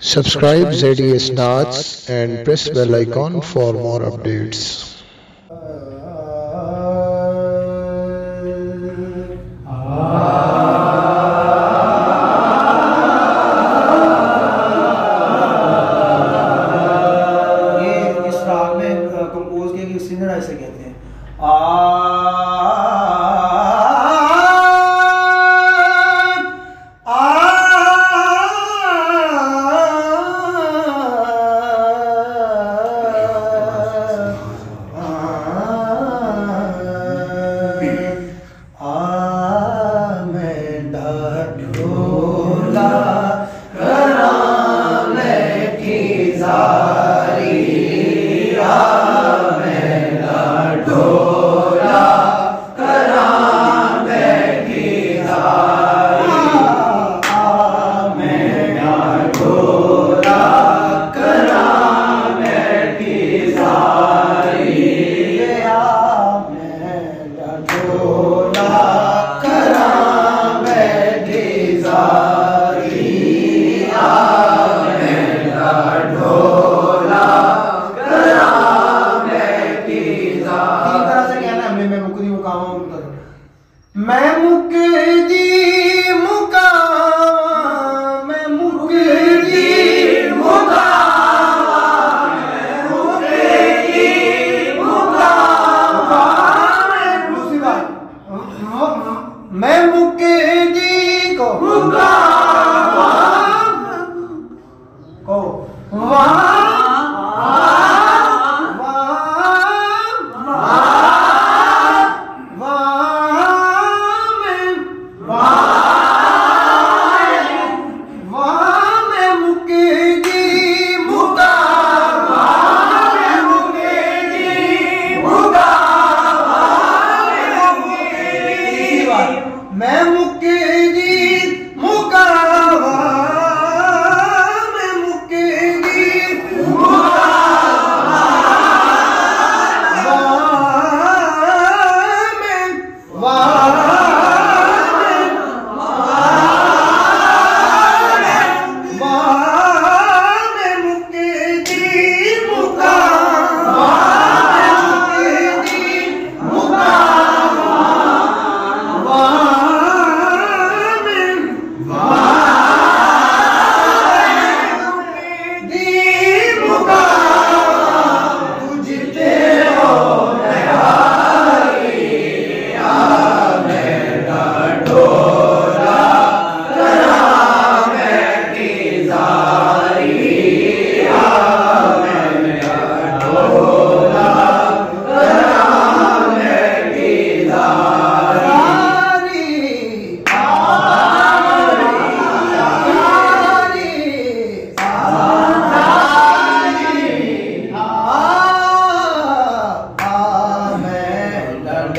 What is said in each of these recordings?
Subscribe ZDS Stats and press bell icon for more updates. ये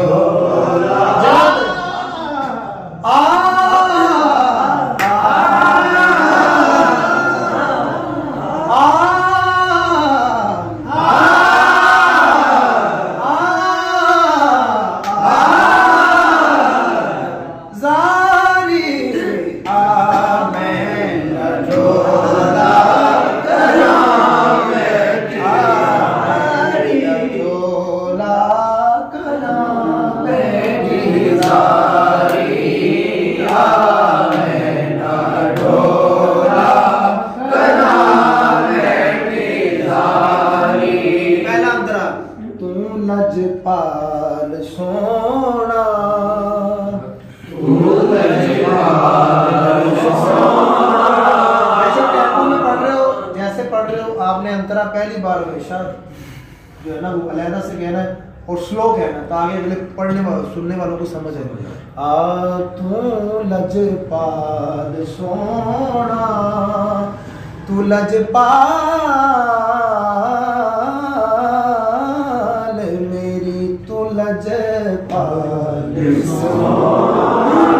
पहला पहली बार हमेशा जो है ना, वो अलहदा से कहना है और स्लो कहना ताकि अगले पढ़ने वालों, सुनने वालों को समझ आए। आ तू लजपाल सोना, तू लजपाल, मेरी तू लजपाल बिल्कुल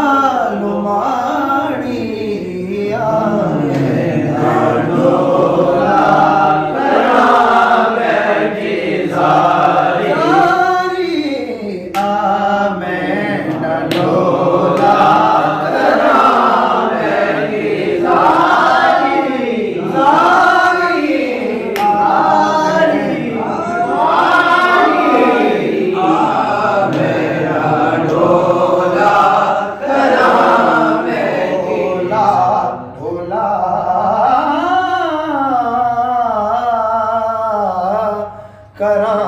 Ah. करा